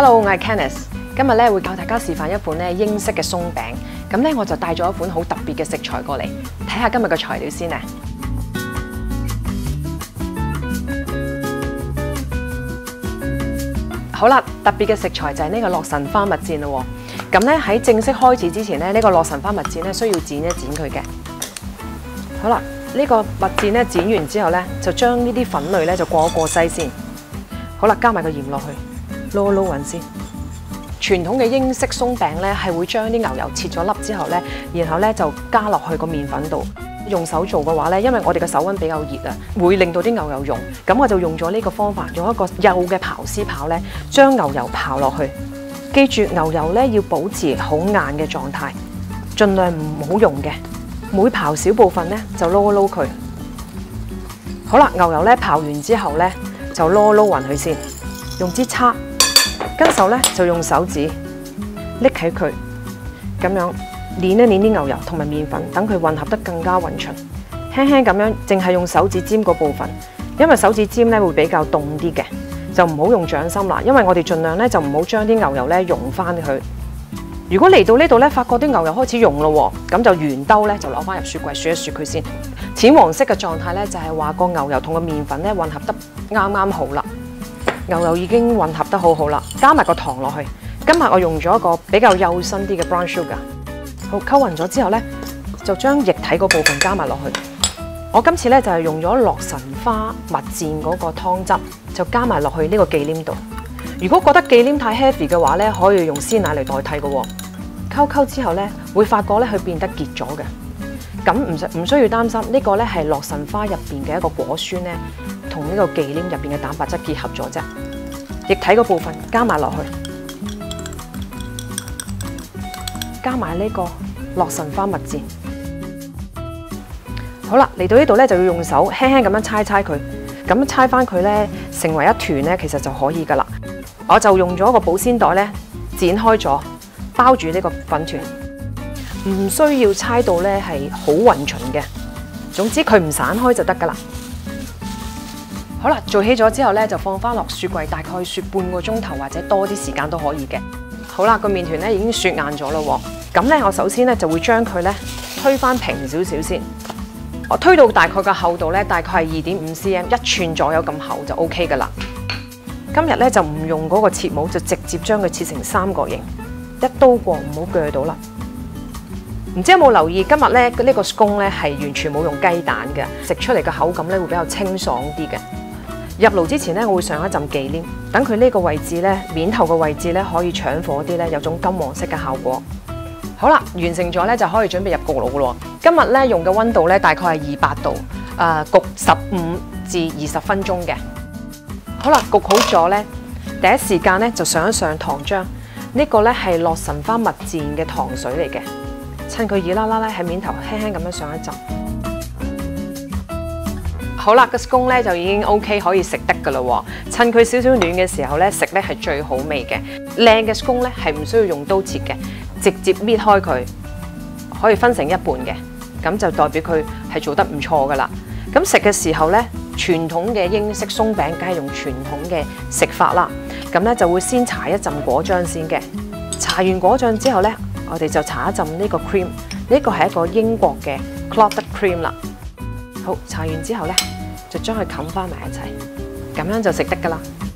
Hello，我係 Kenneth，今日咧會教大家示範一款咧英式嘅鬆餅。咁咧我就帶咗一款好特別嘅食材過嚟，睇下今日嘅材料先啊！好啦，特別嘅食材就係呢個洛神花蜜饯咯。咁咧喺正式開始之前咧，呢、這個洛神花蜜饯咧需要剪一剪佢嘅。好啦，呢、這個蜜饯咧剪完之後咧，就將呢啲粉類咧就過一過篩先。好啦，加埋個鹽落去，撈一撈勻先。傳統嘅英式鬆餅咧係會將啲牛油切咗粒之後咧，然後咧就加落去個麵粉度。用手做嘅話咧，因為我哋嘅手溫比較熱啊，會令到啲牛油溶。咁我就用咗呢個方法，用一個幼嘅刨絲刨咧，將牛油刨落去。記住牛油咧要保持好硬嘅狀態，盡量唔好溶嘅。每刨少部分咧就撈一撈佢。好啦，牛油咧刨完之後咧就撈一撈勻佢先，用支叉，跟手咧就用手指拎起佢，咁样。捏一捏啲牛油同埋面粉，等佢混合得更加匀循。轻轻咁样，净系用手指尖嗰部分，因为手指尖咧会比较冻啲嘅，就唔好用掌心啦。因为我哋尽量咧就唔好将啲牛油咧溶翻佢。如果嚟到呢度咧，发觉啲牛油开始溶咯，咁就圆兜咧就攞翻入雪柜雪一雪佢先。浅黄色嘅状态咧就系话个牛油同个面粉咧混合得啱啱好啦。牛油已經混合得好好啦，加埋個糖落去。今日我用咗一個比較幼身啲嘅 brown sugar。好，溝勻咗之後咧，就將液體嗰部分加埋落去。我今次咧就係用咗洛神花蜜餞嗰個湯汁，就加埋落去呢個忌廉度。如果覺得忌廉太 heavy 嘅話咧，可以用鮮奶嚟代替嘅。溝溝之後咧，會發覺咧佢變得結咗嘅。咁唔需唔需要擔心，呢個咧係洛神花入邊嘅一個果酸咧，同呢個忌廉入邊嘅蛋白質結合咗啫。液體嗰部分加埋落去。加埋呢個洛神花蜜餞，好啦，嚟到呢度咧就要用手輕輕咁樣猜猜佢，咁樣猜翻佢咧成為一團咧，其實就可以噶啦。我就用咗個保鮮袋咧剪開咗，包住呢個粉團，唔需要猜到咧係好勻循嘅。總之佢唔散開就得噶啦。好啦，做起咗之後咧就放翻落雪櫃，大概雪半個鐘頭或者多啲時間都可以嘅。好啦，個麵團咧已經雪硬咗咯，咁咧我首先咧就會將佢咧推返平少少先，我推到大概個厚度咧大概係二點五 cm，一寸左右咁厚就 OK 噶啦。今日咧就唔用嗰個切模，就直接將佢切成三角形，一刀過唔好鋸到啦。唔知有冇留意今日咧呢個 scone 咧係完全冇用雞蛋嘅，食出嚟嘅口感咧會比較清爽啲嘅。入爐之前咧，我會上一浸忌廉，等佢呢個位置咧，面頭嘅位置咧可以搶火啲咧，有種金黃色嘅效果。好啦，完成咗咧就可以準備入焗爐噶咯。今日咧用嘅溫度咧大概係二百度，诶、焗十五至二十分鐘嘅。好啦，焗好咗咧，第一時間咧就上一上糖漿，這個、呢個咧係洛神花蜜餞嘅糖水嚟嘅，趁佢熱啦啦咧喺面頭輕輕咁樣上一浸。好啦，個 scone 咧就已經 OK 可以食得噶啦。趁佢少少暖嘅時候咧食咧係最好味嘅。靚嘅 scone 咧係唔需要用刀切嘅，直接搣開佢，可以分成一半嘅，咁就代表佢係做得唔錯噶啦。咁食嘅時候咧，傳統嘅英式鬆餅梗係用傳統嘅食法啦。咁咧就會先搽一浸果醬先嘅，搽完果醬之後咧，我哋就搽一浸呢個 cream，呢個係一個英國嘅 clotted cream 啦。好，搽完之後咧。就將佢冚翻埋一齊，咁樣就食得噶啦〜